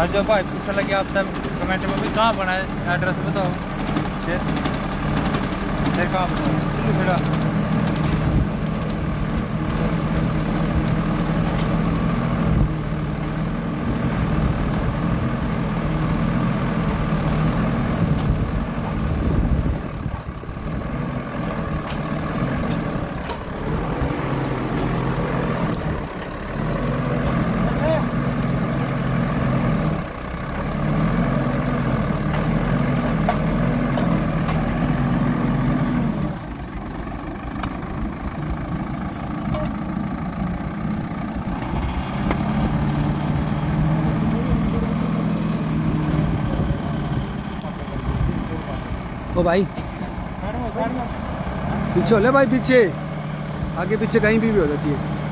और जो भाई पूछ लगे आप तब कमेंट में भी कहाँ बना है? एड्रेस बताओ। ठीक। है कहाँ बताओ ओ भाई। पीछे हो ले भाई पीछे। आगे पीछे कहीं भी, भी हो जाती है।